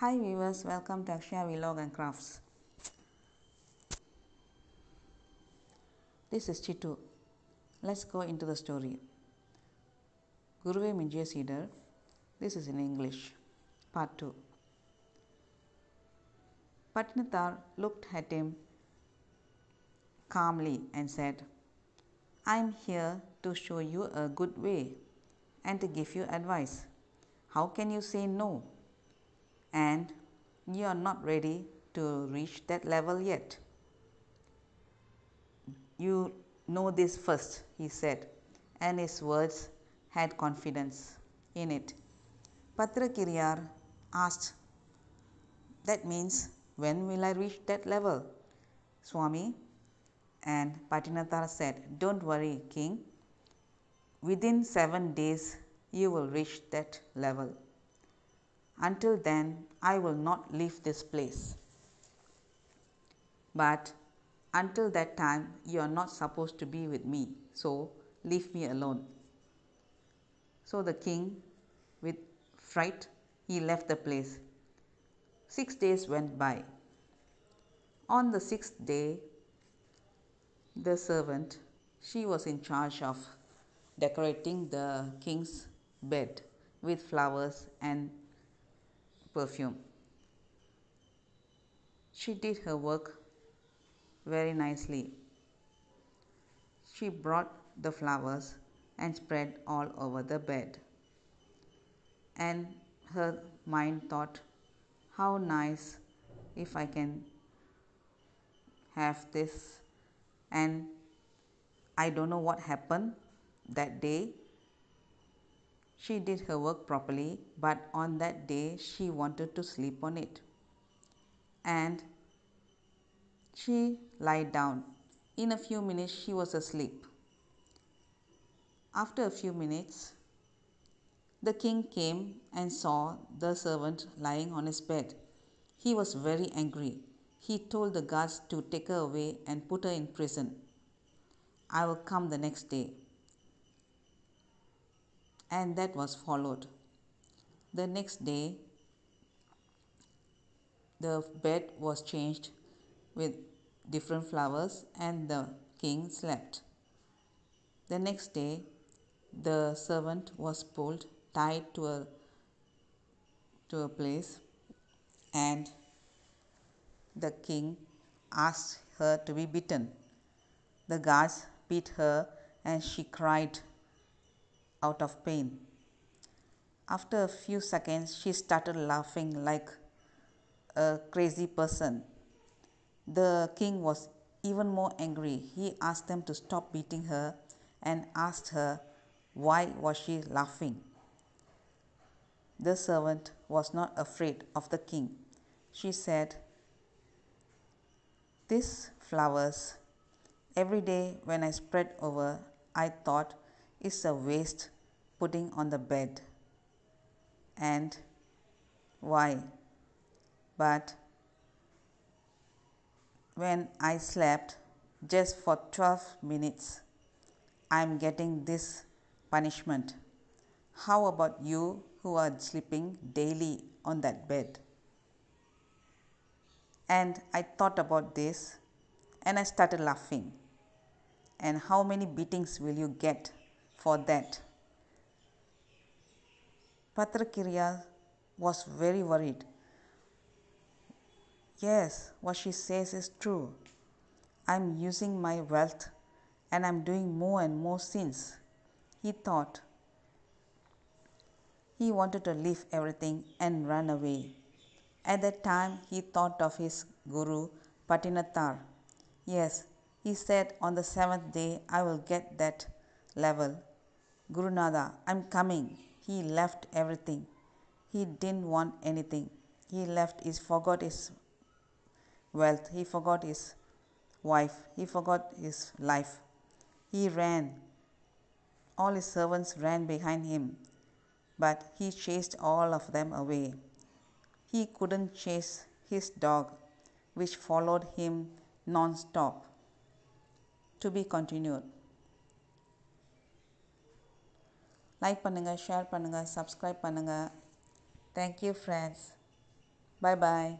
Hi viewers, welcome to Akshaya Vlog and Crafts. This is Chitu. Let's go into the story. Guruve Minjiya Cedar. This is in English. Part 2. Patinathar looked at him calmly and said, I am here to show you a good way and to give you advice. How can you say no? And you are not ready to reach that level yet. You know this first, he said, and his words had confidence in it. Bathirakiriyar asked, That means, when will I reach that level? Swami, and Patinathar said, Don't worry, king. Within seven days, you will reach that level. Until then, I will not leave this place. But until that time, you are not supposed to be with me, so leave me alone. So the king, with fright, he left the place. Six days went by. On the sixth day, the servant, she was in charge of decorating the king's bed with flowers and perfume. She did her work very nicely. She brought the flowers and spread all over the bed. And her mind thought, how nice if I can have this. And I don't know what happened that day. She did her work properly, but on that day she wanted to sleep on it. And she lied down. In a few minutes, she was asleep. After a few minutes, the king came and saw the servant lying on his bed. He was very angry. He told the guards to take her away and put her in prison. I will come the next day. And that was followed. The next day, the bed was changed with different flowers and the king slept. The next day, the servant was pulled, tied to a, to a place, and the king asked her to be beaten. The guards beat her and she cried out of pain. After a few seconds, she started laughing like a crazy person. The king was even more angry. He asked them to stop beating her and asked her why was she laughing. The servant was not afraid of the king. She said, These flowers, every day when I spread over, I thought it's a waste putting on the bed. And why? But when I slept just for 12 minutes, I'm getting this punishment. How about you who are sleeping daily on that bed? And I thought about this and I started laughing. And how many beatings will you get for that? Patrakirya was very worried. Yes, what she says is true. I'm using my wealth and I'm doing more and more sins. He thought. He wanted to leave everything and run away. At that time, he thought of his guru Patinathar. Yes, he said, on the seventh day, I will get that level. Gurunada, I'm coming. He left everything. He didn't want anything. He left, he forgot his wealth, he forgot his wife, he forgot his life. He ran. All his servants ran behind him, but he chased all of them away. He couldn't chase his dog, which followed him non stop. To be continued. Like பண்ணுங்கள் share பண்ணுங்கள் subscribe பண்ணுங்கள் thank you friends bye bye